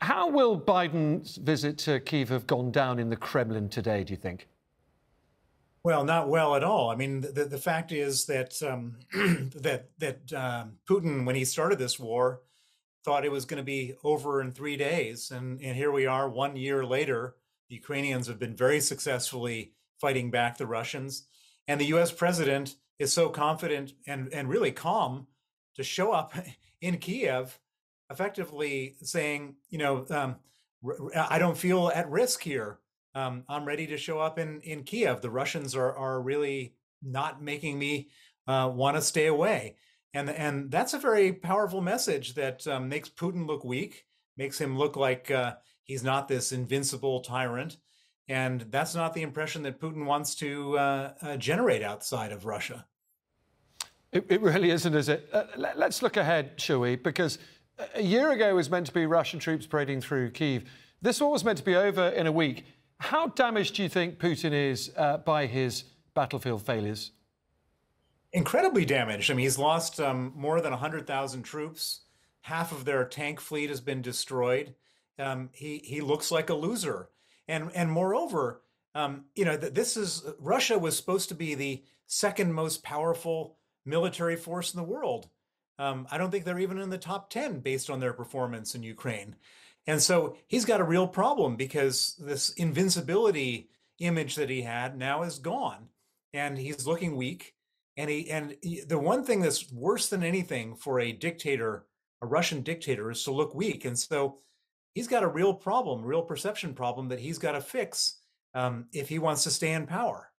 How will Biden's visit to Kiev have gone down in the Kremlin today, do you think? Well, not well at all. I mean, the, the fact is that um, that that um, Putin, when he started this war, thought it was going to be over in three days, and and here we are, one year later. The Ukrainians have been very successfully fighting back the Russians, and the U.S. president is so confident and and really calm to show up in Kiev, effectively saying, you know, um, I don't feel at risk here um, I'm ready to show up in in Kiev. The Russians are are really not making me uh, want to stay away, and and that's a very powerful message that um, makes Putin look weak, makes him look like uh, he's not this invincible tyrant, and that's not the impression that Putin wants to uh, uh generate outside of Russia. It, it really isn't, is it? Uh, let's look ahead, shall we? Because a year ago was meant to be Russian troops parading through Kiev. This war was meant to be over in a week. How damaged do you think Putin is uh, by his battlefield failures? Incredibly damaged. I mean, he's lost um, more than 100,000 troops. Half of their tank fleet has been destroyed. Um, he he looks like a loser, and and moreover, um, you know, this is Russia was supposed to be the second most powerful military force in the world. Um, I don't think they're even in the top ten based on their performance in Ukraine. And so he's got a real problem because this invincibility image that he had now is gone and he's looking weak. And he and he, the one thing that's worse than anything for a dictator, a Russian dictator, is to look weak. And so he's got a real problem, real perception problem that he's got to fix um, if he wants to stay in power.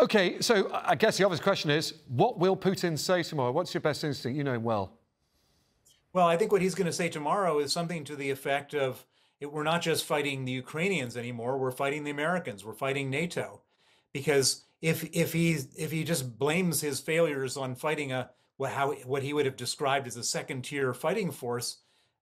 Okay, so I guess the obvious question is, what will Putin say tomorrow? What's your best instinct? You know him well. Well, I think what he's going to say tomorrow is something to the effect of we're not just fighting the Ukrainians anymore, we're fighting the Americans, we're fighting NATO. Because if if he if he just blames his failures on fighting a what how what he would have described as a second tier fighting force,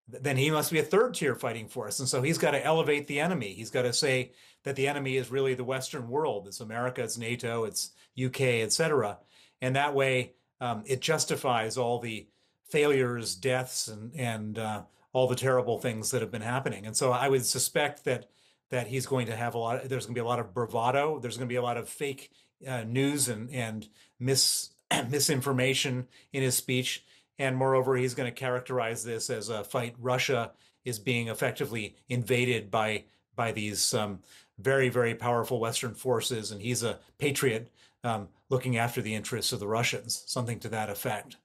then he must be a third tier fighting force. And so he's got to elevate the enemy. He's got to say that the enemy is really the Western world. It's America, it's NATO, it's UK, etc. And that way um, it justifies all the failures, deaths, and and uh, all the terrible things that have been happening. And so I would suspect that that he's going to have a lot. Of, there's going to be a lot of bravado. There's going to be a lot of fake uh, news and and mis misinformation in his speech. And moreover, he's going to characterize this as a fight. Russia is being effectively invaded by by these um, very very powerful Western forces, and he's a patriot um, looking after the interests of the Russians. Something to that effect.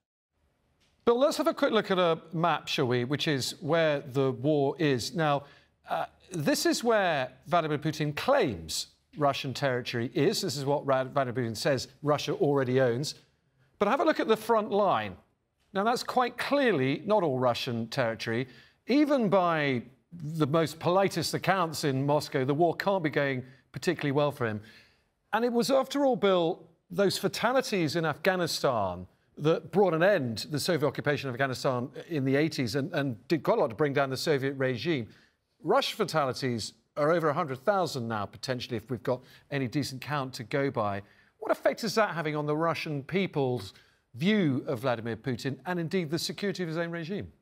Bill, let's have a quick look at a map, shall we, which is where the war is. Now, uh, this is where Vladimir Putin claims Russian territory is. This is what Vladimir Putin says Russia already owns. But have a look at the front line. Now, that's quite clearly not all Russian territory. Even by the most politest accounts in Moscow, the war can't be going particularly well for him. And it was, after all, Bill, those fatalities in Afghanistan that brought an end to the Soviet occupation of Afghanistan in the 80s and, and did quite a lot to bring down the Soviet regime. Russian fatalities are over 100,000 now, potentially, if we've got any decent count to go by. What effect is that having on the Russian people's view of Vladimir Putin and indeed the security of his own regime?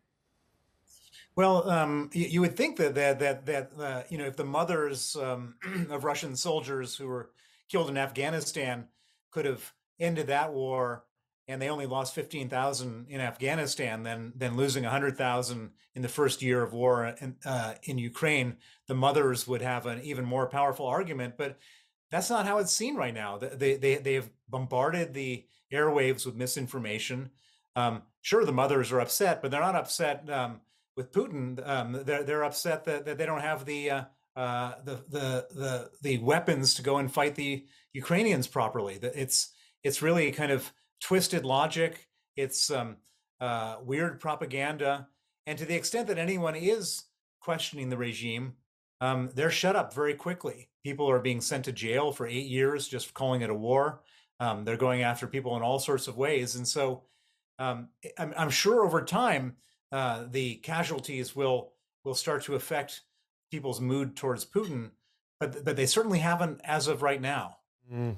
Well, um, you, you, would think that that that, that uh, you know if the mothers um, of Russian soldiers who were killed in Afghanistan could have ended that war and they only lost 15,000 in Afghanistan, then then losing 100,000 in the first year of war in, uh, in Ukraine, the mothers would have an even more powerful argument. But that's not how it's seen right now. They they they have bombarded the airwaves with misinformation. Um, sure, the mothers are upset, but they're not upset um, with Putin. Um, they're they're upset that, that they don't have the uh, uh, the the the the weapons to go and fight the Ukrainians properly. It's it's really kind of twisted logic, it's um, uh, weird propaganda. And to the extent that anyone is questioning the regime, um, they're shut up very quickly. People are being sent to jail for eight years just calling it a war. Um, they're going after people in all sorts of ways. And so um, I'm, I'm, sure over time, uh, the casualties will will start to affect people's mood towards Putin, but but they certainly haven't as of right now. Mm.